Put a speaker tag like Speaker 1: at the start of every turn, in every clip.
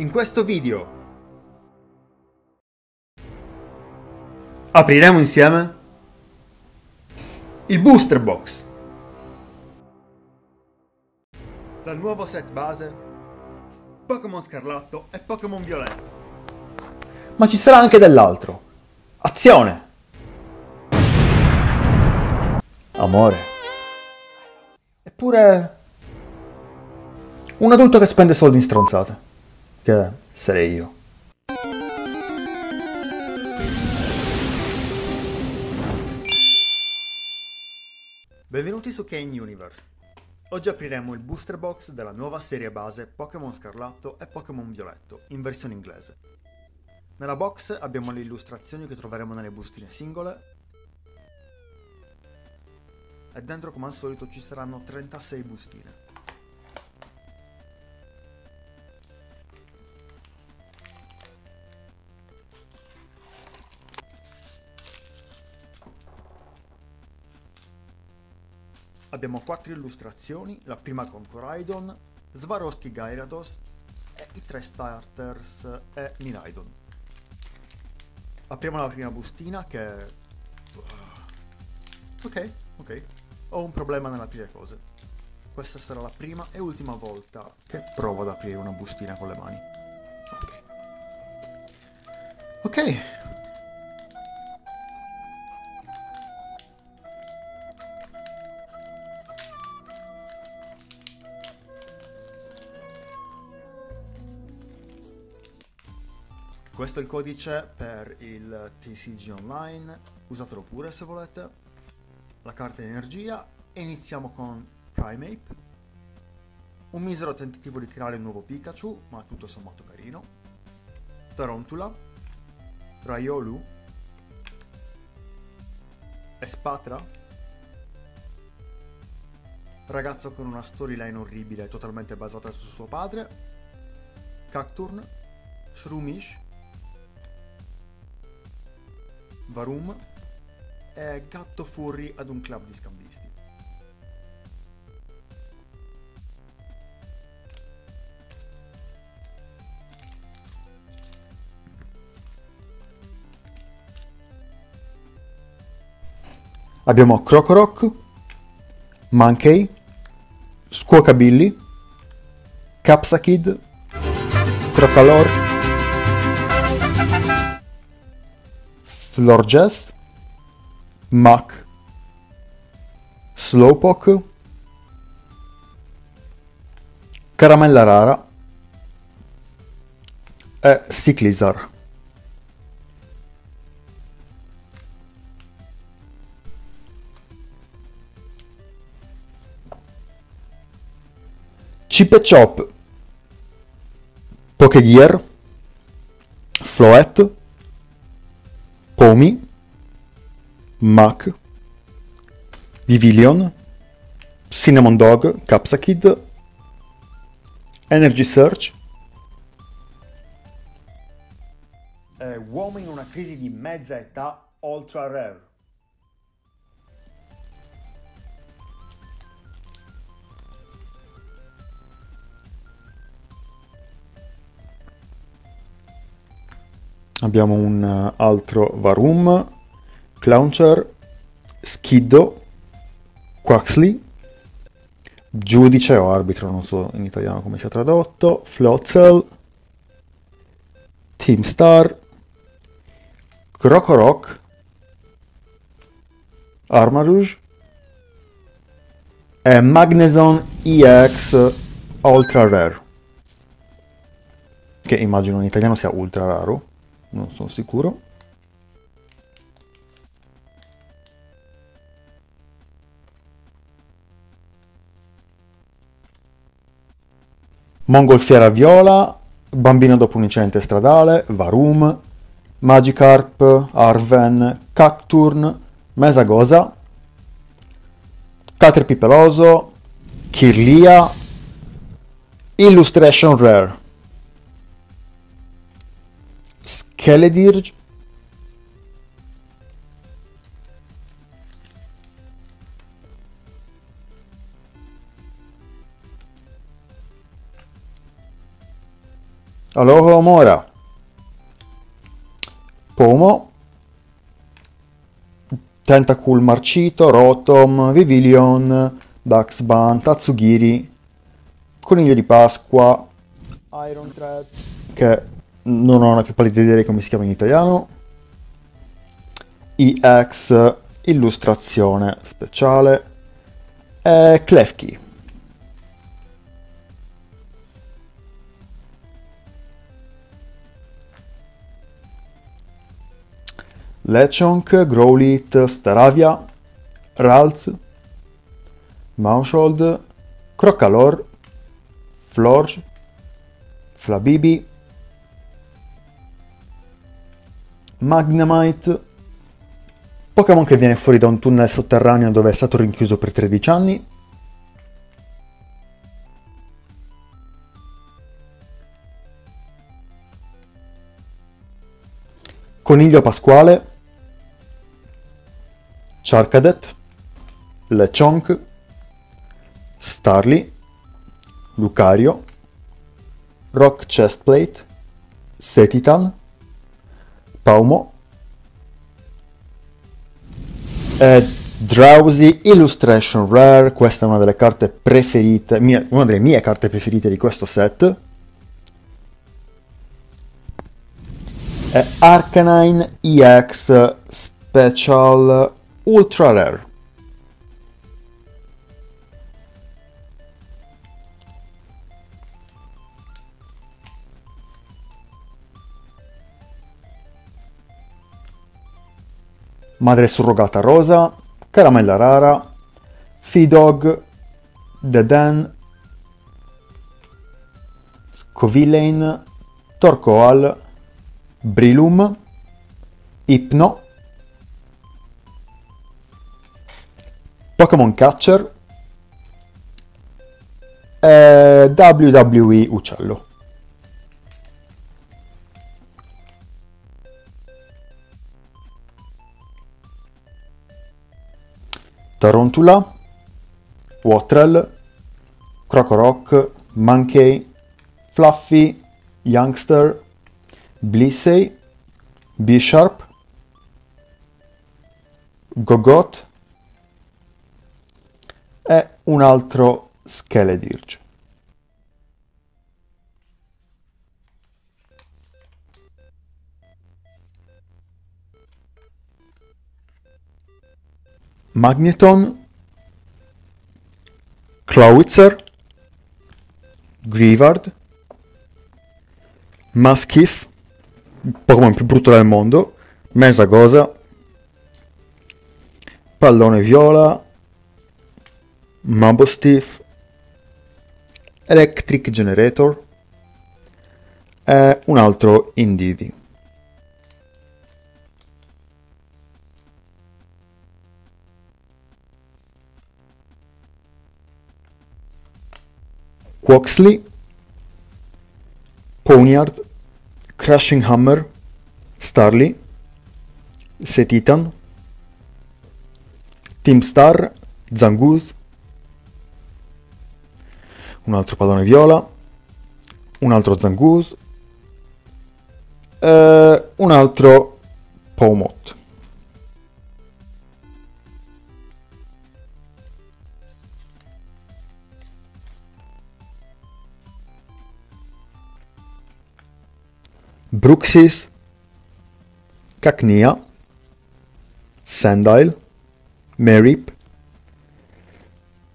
Speaker 1: In questo video apriremo insieme il booster box dal nuovo set base Pokémon Scarlatto e Pokémon Violetto. Ma ci sarà anche dell'altro. Azione! Amore. Eppure un adulto che spende soldi in stronzate. Che sarei io. Benvenuti su Kane Universe. Oggi apriremo il booster box della nuova serie base Pokémon Scarlatto e Pokémon Violetto, in versione inglese. Nella box abbiamo le illustrazioni che troveremo nelle bustine singole e dentro come al solito ci saranno 36 bustine. Abbiamo quattro illustrazioni, la prima con Coraidon, Swarovski Gyarados e i tre starters e Miraidon. Apriamo la prima bustina che... Ok, ok. Ho un problema nell'aprire cose. Questa sarà la prima e ultima volta che provo ad aprire una bustina con le mani. Ok. Ok, Questo è il codice per il TCG Online, usatelo pure se volete. La carta energia e iniziamo con Primeape. Un misero tentativo di creare un nuovo Pikachu, ma tutto sommato carino. Tarontula. Raiolu. Espatra. Ragazzo con una storyline orribile totalmente basata su suo padre. Cacturn. Shroomish Varum è gatto furry ad un club di scambisti. Abbiamo Crocorock, Monkey, Squawkabilly, Capsakid, Crocalor Florges, Mac, Slowpoke, Caramella Rara e Sticlizar. Chip e Chop, Pokegear, Floet, Pomi, Mac, Vivilion, Cinnamon Dog, Capsakid, Energy Search, eh, Uomo in una crisi di mezza età ultra rare. Abbiamo un eh, altro Varum, Clowncher, Skiddo, Quaxley, Giudice o arbitro, non so in italiano come sia tradotto, Floatzel, Team Star, Crocorock, Armarouge e Magneson EX Ultra Rare, che immagino in italiano sia ultra raro non sono sicuro. Mongolfiera viola, bambino dopo un incidente stradale, Varum, Magikarp, Arven, Cacturn, Mesagosa, Caterpie peloso, Kirlia, Illustration Rare. Keledirj Alohomora. Pomo. Tentacool Marcito, Rotom, Vivilion, Daxban, Tatsugiri, Coniglio di Pasqua, Iron Threads, che non ho la più pallida idea di come si chiama in italiano, EX, illustrazione speciale, e Klefki. Lechonk, Growlit, Staravia, Ralz, Maushold, Crocalor, Florge, Flabibi, Magnemite, Pokémon che viene fuori da un tunnel sotterraneo dove è stato rinchiuso per 13 anni. Coniglio Pasquale, Charcadet, Lechonk, Starly, Lucario, Rock Chestplate, Setitan, Paumo, Drowsy Illustration Rare, questa è una delle carte preferite, mie, una delle mie carte preferite di questo set. Arcanine EX Special Ultra Rare. Madre surrogata rosa, Caramella rara, Fidog, Deden, Scovillain, Torkoal, Brilum, Hypno, Pokémon Catcher e WWE Uccello. Tarontula, Watrel, Crocorock, Monkey, Fluffy, Youngster, Blissey, Bisharp, Gogot e un altro Skeledirge. Magneton, Clawitzer, Grievard, Maskiff, Pokémon più brutto del mondo, Mesagosa, Pallone Viola, Mabostiff, Electric Generator e un altro Indidi. Quoxley, Ponyard, Crashing Hammer, Starly, Setitan, Team Star, Zangoose, un altro pallone viola, un altro Zangoose, eh, un altro Pomot. Bruxis, Cacnea, Sandile, Merip,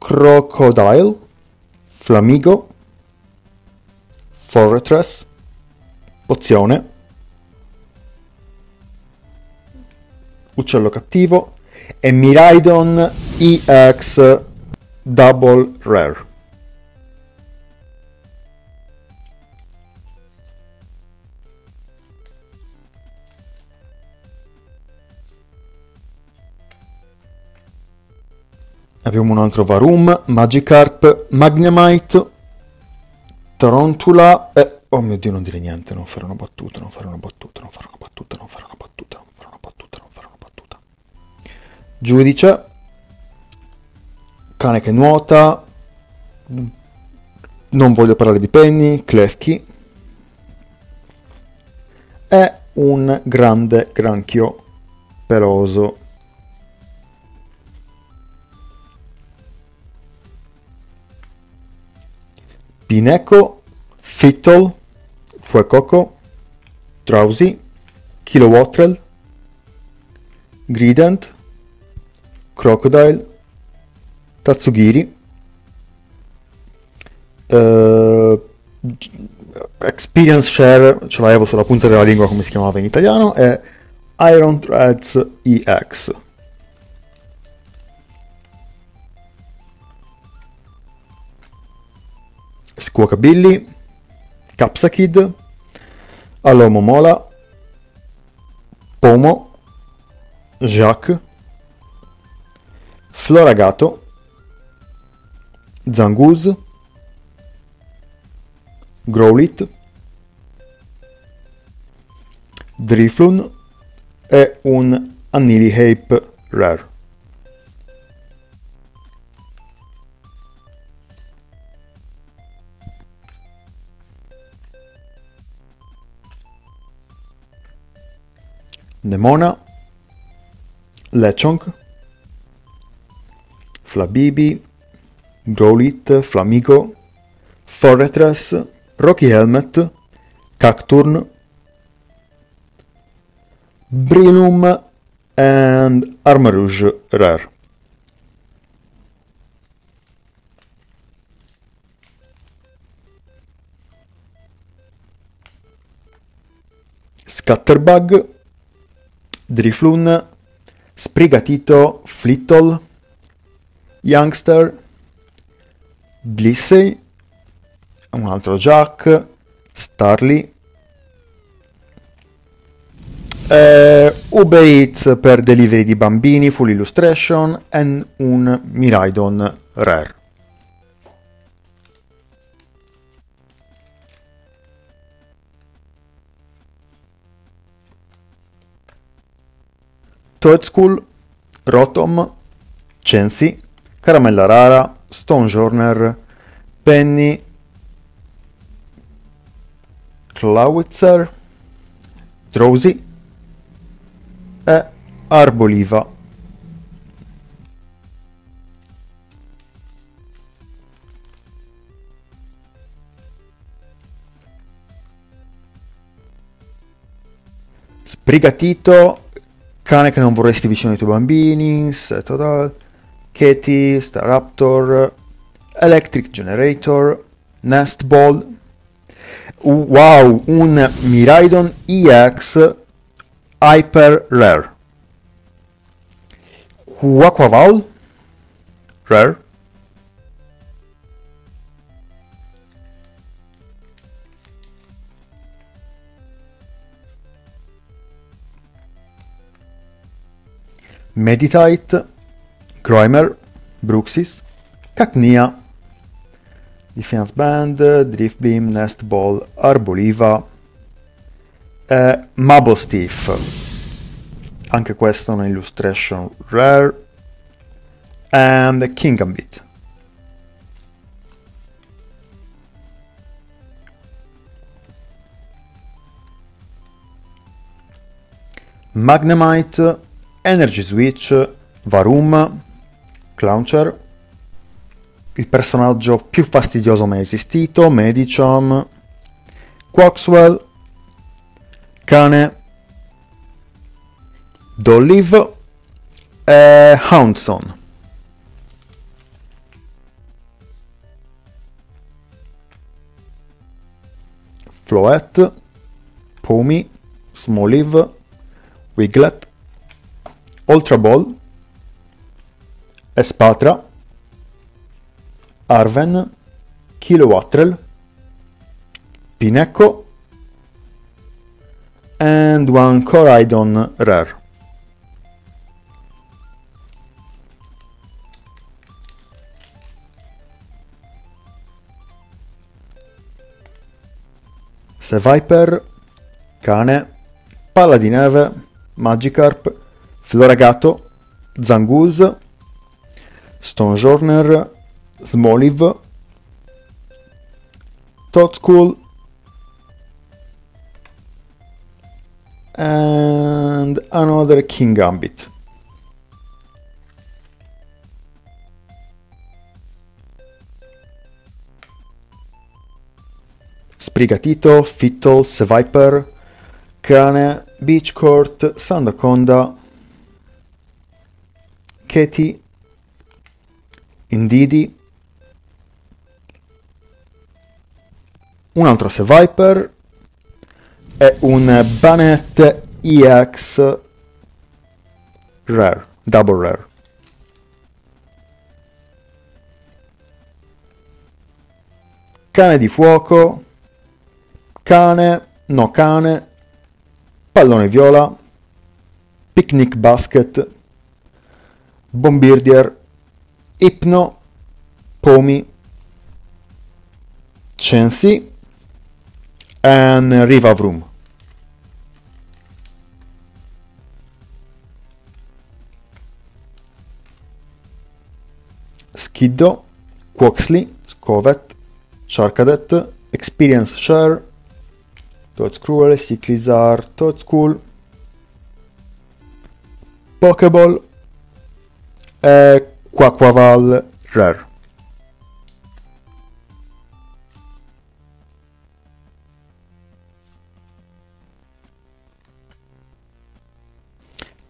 Speaker 1: Crocodile, Flamigo, Fortress, Pozione, Uccello cattivo e Miraidon EX Double Rare. Abbiamo un altro Varum, Magikarp, Magnemite, Tarontula e... Oh mio Dio, non dire niente, non fare una battuta, non fare una battuta, non fare una battuta, non fare una battuta, non fare una battuta, non fare una battuta. Giudice, cane che nuota, non voglio parlare di Penny, Klefki, è un grande granchio peloso. Pineco, Fittle, Fuecoco, Drowsy, Kilowattrel, Grident, Crocodile, Tatsugiri, uh, Experience Share, ce l'avevo sulla punta della lingua come si chiamava in italiano, e Iron Threads EX. Squawkabilly, Capsakid, Alomo Mola, Pomo, Jacques, Floragato, Zangoose, Growlit, Driflun e un Annihilate Rare. Nemona, Lechonk, Flabibi, Growlit, Flamigo, Forretress, Rocky Helmet, Cacturn, Brilum and Armarouge Rare. Scatterbug, Driflun, Sprigatito, Flittle, Youngster, Blissey, un altro Jack, Starly, eh, Uber Eats per delivery di bambini, full illustration e un Miraidon Rare. Toad School, Rotom, Chancy, Caramella Rara, Stonejourner, Penny, Clawitzer, Drowsy e Arboliva. Sbrigatito, cane che non vorresti vicino ai tuoi bambini, Setodal, Katie, Staraptor, Electric Generator, Nest Ball, wow, un Miraidon EX Hyper Rare. Quaquaval Rare. Meditite, Grimer, Bruxis, Cacnia, Defense Band, Drift Beam, Nest Ball, Arboliva, eh, Mabostiff. Anche questo è una illustration rare. And King Gambit. Magnemite, Energy Switch, Varum, Clowncher, il personaggio più fastidioso mai esistito, Medichom, Quaxwell, Cane, Dolliv e Houndson. Floet, Pumi, Smoliv, Wiglet, Ultra Ball, Espatra, Arven, Kilowattrel, Pineco and one Coridon Rare. Viper, Cane, Palla di Neve, Magikarp, Floragato, Zangoose, Stonejourner, Smoliv, Toadschool, and another king gambit. Sprigatito, Fittles, Viper, Cane, Beach Court, Sandaconda, Katie, Indidi, un altro Ace Viper e un Banet EX Rare, Double Rare. Cane di fuoco, cane, no cane, pallone viola, picnic basket, bombirdier, ipno, pomi, censi, and Riva Vroom. Skiddo, Quoxley, Scovet, Charcadet, Experience Share, Toad's Cruel, Cyclizar, Toad's Cool, Pokéball e Quaquaval Rare.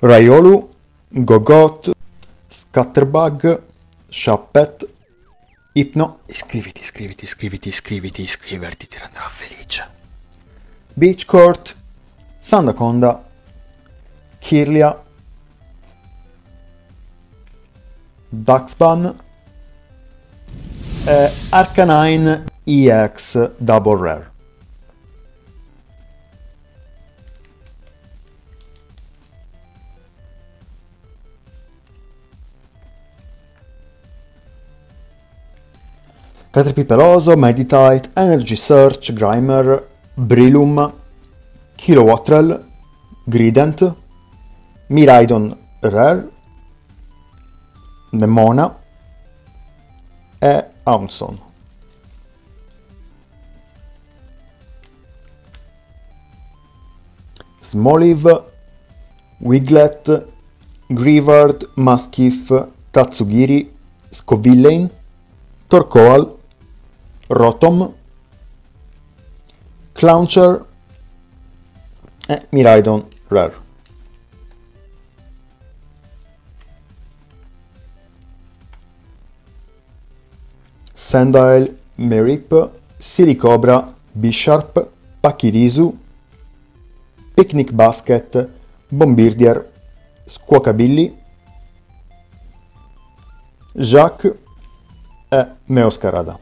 Speaker 1: Raiolu, Gogot, Scatterbug, Shappet, Ipno, iscriviti, iscriviti, iscriviti, iscriviti, iscriverti, ti renderà felice. Beach Court, Sandaconda, Kirlia, Duxban e Arcanine EX Double Rare. Caterpie Peloso, Meditite, Energy Search, Grimer, Brilum, Kilowattrel, Grident, Miraidon Rare, Nemona e Aunson. Smoliv, Wiglet, Grievard, Maskiff, Tatsugiri, Scovillain, Torkoal, Rotom, Clowncher e Miraidon Rare. Sandile, Merip, Siricobra, Bisharp, Pakirisu, Picnic Basket, Bombirdier, Squawkabilly, Jacques e Meoscarada.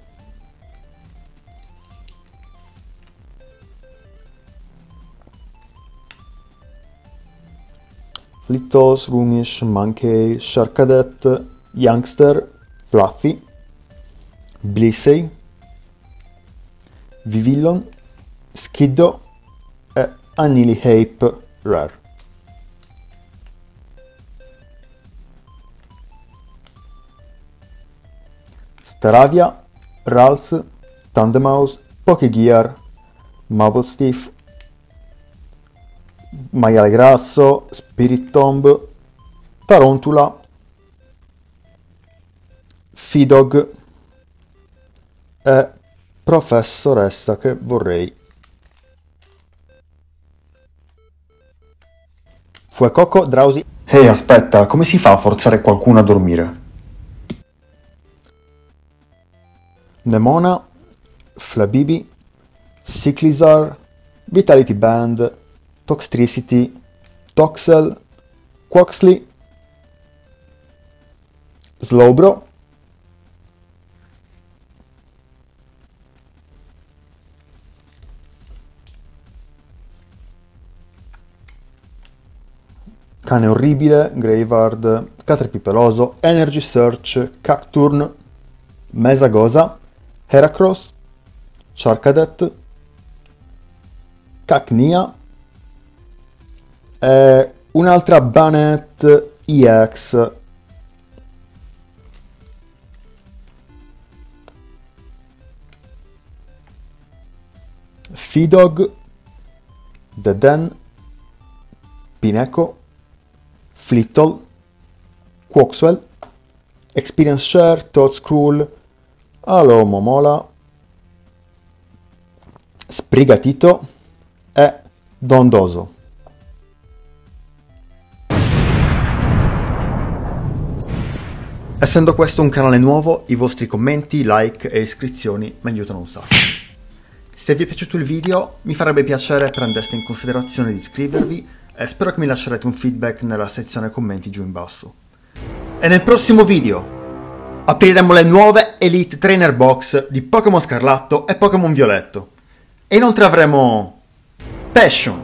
Speaker 1: Littos, Rumish, Monkey, Sharkadet, Youngster, Fluffy, Blissey, Vivillon, Skiddo e Annihilate Rare. Staravia, Ralts, Tandemaus, Pokegear, Mabelstiff, Maiale Grasso, Spirit Tomb, Tarontula, Fidog e Professoressa che vorrei. Fuecoco, Drowsy. Ehi, hey, aspetta, come si fa a forzare qualcuno a dormire? Nemona, Flabibi, Cyclizar, Vitality Band, Toxtricity, Toxel, Quoxley, Slowbro, Cane orribile, Graveyard, Caterpie peloso, Energy Search, Cacturn, Mesagosa, Heracross, Charcadet, Cacnia, eh, un'altra Banet EX Fidog The Den Pineco, Flittle, Quoxwell, Experience Share, Toad Scroll, Alo Momola, Sprigatito e Dondoso. Essendo questo un canale nuovo, i vostri commenti, like e iscrizioni mi aiutano un sacco. Se vi è piaciuto il video, mi farebbe piacere prendeste in considerazione di iscrivervi e spero che mi lascerete un feedback nella sezione commenti giù in basso. E nel prossimo video apriremo le nuove Elite Trainer Box di Pokémon Scarlatto e Pokémon Violetto. E inoltre avremo Passion.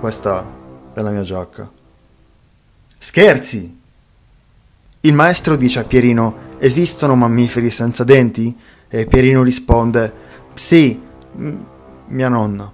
Speaker 1: Questa è la mia giacca. Scherzi! Il maestro dice a Pierino: Esistono mammiferi senza denti? E Pierino risponde: Sì, mia nonna.